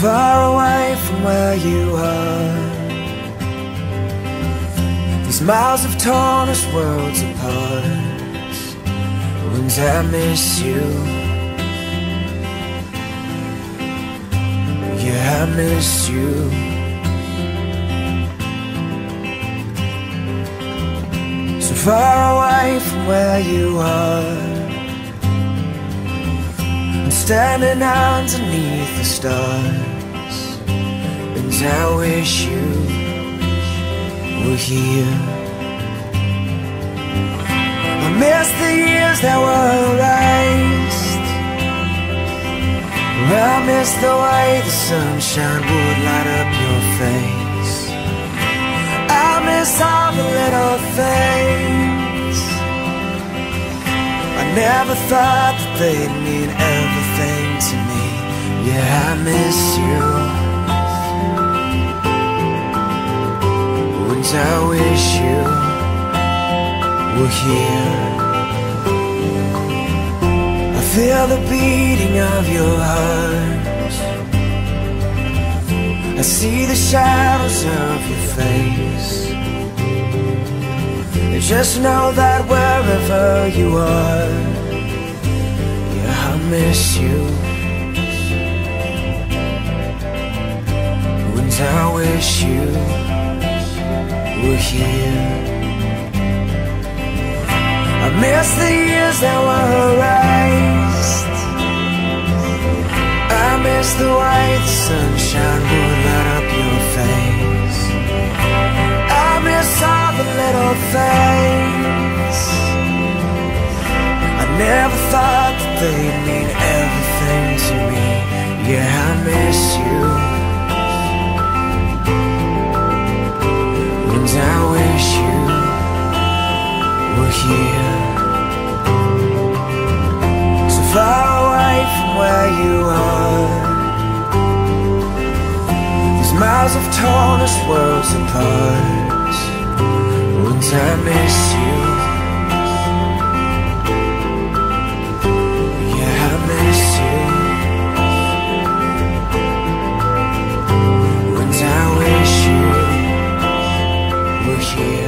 far away from where you are. These miles have torn us worlds apart. Wouldn't I miss you? Yeah, I miss you. So far away from where you are. Standing underneath the stars, I wish you were here. I miss the years that were erased. I miss the way the sunshine would light up your face. I miss all the little things. I never thought that they'd mean everything to me. Yeah, I miss you. Were here? I feel the beating of your heart. I see the shadows of your face. Just know that wherever you are, yeah, I miss you. Wouldn't I wish you were here? Miss the years that were erased. I miss the way the sunshine would light up your face. I miss all the little things. I never thought that they'd mean everything to me. Far away from where you are. These miles have torn us worlds apart. Wouldn't I miss you? Yeah, I miss you. Wouldn't I wish you were here?